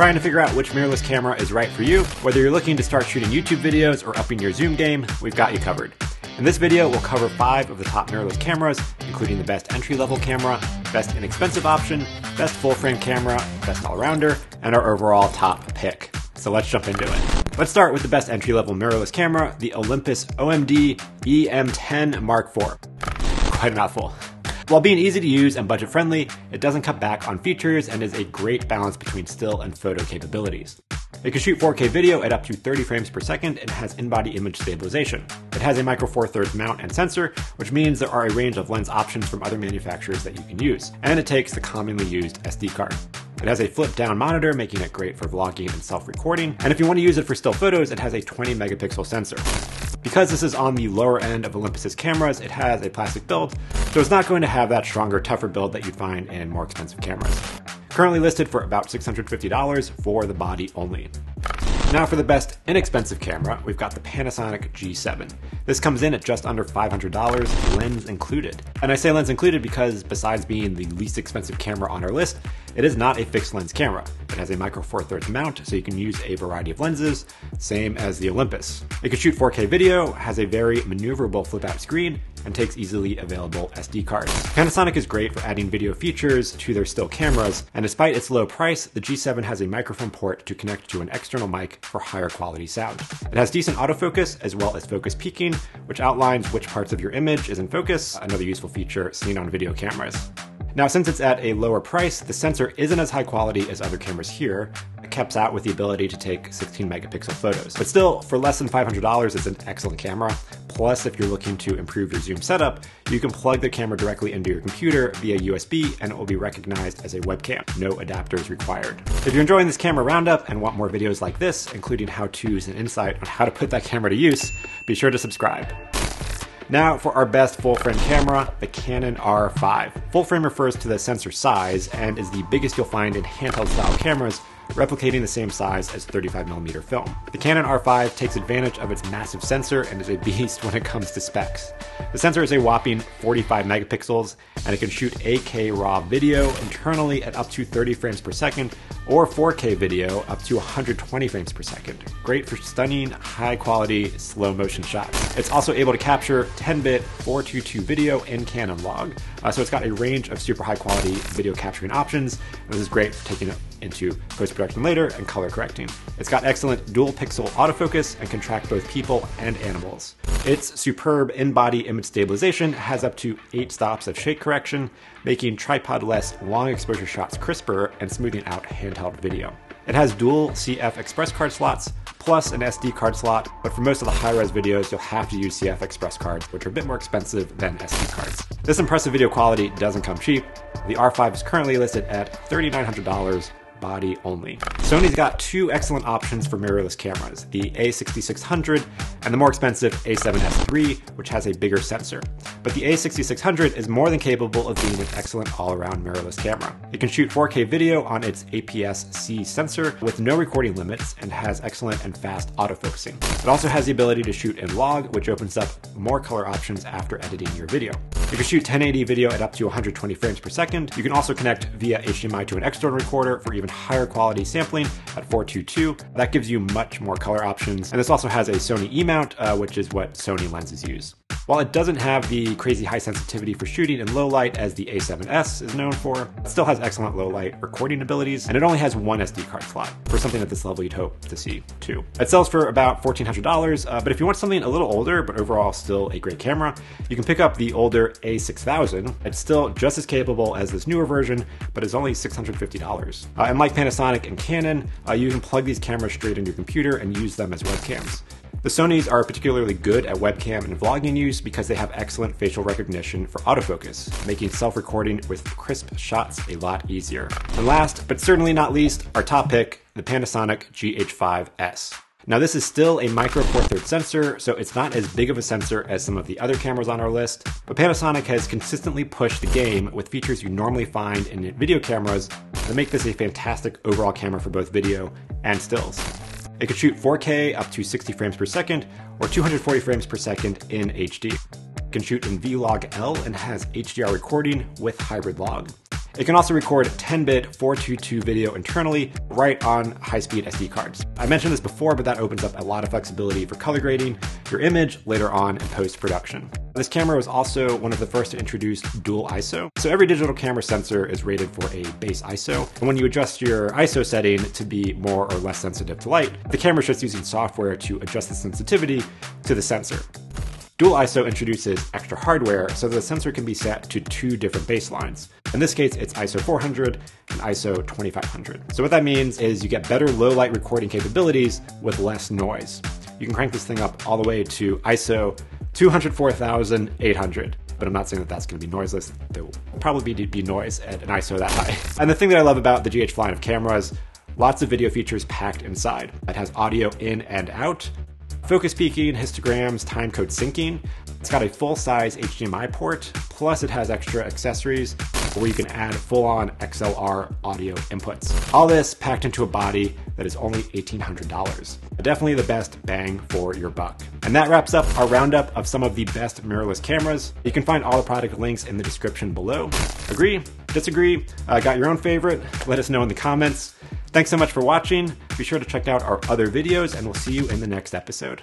Trying to figure out which mirrorless camera is right for you? Whether you're looking to start shooting YouTube videos or upping your zoom game, we've got you covered. In this video, we'll cover five of the top mirrorless cameras, including the best entry-level camera, best inexpensive option, best full-frame camera, best all-rounder, and our overall top pick. So let's jump into it. Let's start with the best entry-level mirrorless camera, the Olympus OMD EM10 Mark IV. Quite a mouthful. While being easy to use and budget friendly, it doesn't cut back on features and is a great balance between still and photo capabilities. It can shoot 4K video at up to 30 frames per second and has in-body image stabilization. It has a micro four thirds mount and sensor, which means there are a range of lens options from other manufacturers that you can use, and it takes the commonly used SD card. It has a flip down monitor, making it great for vlogging and self recording. And if you want to use it for still photos, it has a 20 megapixel sensor. Because this is on the lower end of Olympus's cameras, it has a plastic build, so it's not going to have that stronger, tougher build that you'd find in more expensive cameras. Currently listed for about $650 for the body only. Now for the best inexpensive camera, we've got the Panasonic G7. This comes in at just under $500, lens included. And I say lens included because besides being the least expensive camera on our list, it is not a fixed lens camera. It has a micro four thirds mount, so you can use a variety of lenses, same as the Olympus. It can shoot 4K video, has a very maneuverable flip out screen, and takes easily available SD cards. Panasonic is great for adding video features to their still cameras, and despite its low price, the G7 has a microphone port to connect to an external mic for higher quality sound. It has decent autofocus as well as focus peaking, which outlines which parts of your image is in focus, another useful feature seen on video cameras. Now, since it's at a lower price, the sensor isn't as high quality as other cameras here, It caps out with the ability to take 16 megapixel photos. But still, for less than $500, it's an excellent camera. Plus, if you're looking to improve your zoom setup, you can plug the camera directly into your computer via USB and it will be recognized as a webcam. No adapters required. If you're enjoying this camera roundup and want more videos like this, including how-tos and insight on how to put that camera to use, be sure to subscribe. Now for our best full frame camera, the Canon R5. Full frame refers to the sensor size and is the biggest you'll find in handheld style cameras replicating the same size as 35mm film. The Canon R5 takes advantage of its massive sensor and is a beast when it comes to specs. The sensor is a whopping 45 megapixels and it can shoot 8K RAW video internally at up to 30 frames per second or 4K video up to 120 frames per second. Great for stunning, high quality, slow motion shots. It's also able to capture 10 bit 422 video in Canon log, uh, so it's got a range of super high quality video capturing options. And this is great for taking it into post production later and color correcting. It's got excellent dual pixel autofocus and can track both people and animals. Its superb in body image stabilization has up to 8 stops of shake correction, making tripod less long exposure shots crisper and smoothing out handheld video. It has dual CF Express card slots plus an SD card slot, but for most of the high res videos, you'll have to use CF Express cards, which are a bit more expensive than SD cards. This impressive video quality doesn't come cheap. The R5 is currently listed at $3,900 body only. Sony's got two excellent options for mirrorless cameras, the a6600 and the more expensive a7S III, which has a bigger sensor. But the a6600 is more than capable of being an excellent all-around mirrorless camera. It can shoot 4K video on its APS-C sensor with no recording limits and has excellent and fast autofocusing. It also has the ability to shoot in log, which opens up more color options after editing your video. You can shoot 1080 video at up to 120 frames per second. You can also connect via HDMI to an external recorder for even higher quality sampling at 422. That gives you much more color options. And this also has a Sony E-mount, uh, which is what Sony lenses use. While it doesn't have the crazy high sensitivity for shooting in low light as the A7S is known for, it still has excellent low light recording abilities, and it only has one SD card slot. For something at this level, you'd hope to see two. It sells for about $1,400, uh, but if you want something a little older, but overall still a great camera, you can pick up the older A6000. It's still just as capable as this newer version, but it's only $650. Uh, and like Panasonic and Canon, uh, you can plug these cameras straight into your computer and use them as webcams. The Sonys are particularly good at webcam and vlogging use because they have excellent facial recognition for autofocus, making self-recording with crisp shots a lot easier. And last, but certainly not least, our top pick, the Panasonic GH5S. Now this is still a micro four thirds sensor, so it's not as big of a sensor as some of the other cameras on our list, but Panasonic has consistently pushed the game with features you normally find in video cameras that make this a fantastic overall camera for both video and stills. It can shoot 4K up to 60 frames per second or 240 frames per second in HD. It can shoot in Vlog L and has HDR recording with hybrid log. It can also record 10-bit 422 video internally right on high-speed SD cards. I mentioned this before, but that opens up a lot of flexibility for color grading your image later on in post-production. This camera was also one of the first to introduce dual ISO. So every digital camera sensor is rated for a base ISO. And when you adjust your ISO setting to be more or less sensitive to light, the camera is just using software to adjust the sensitivity to the sensor. Dual ISO introduces extra hardware so that the sensor can be set to two different baselines. In this case, it's ISO 400 and ISO 2500. So what that means is you get better low light recording capabilities with less noise. You can crank this thing up all the way to ISO 204,800 but I'm not saying that that's going to be noiseless. There will probably be, be noise at an ISO that high. And the thing that I love about the GH line of cameras, lots of video features packed inside. It has audio in and out, focus peaking, histograms, timecode syncing. It's got a full-size HDMI port, plus it has extra accessories where you can add full-on XLR audio inputs. All this packed into a body that is only $1,800. Definitely the best bang for your buck. And that wraps up our roundup of some of the best mirrorless cameras. You can find all the product links in the description below. Agree? Disagree? Uh, got your own favorite? Let us know in the comments. Thanks so much for watching. Be sure to check out our other videos, and we'll see you in the next episode.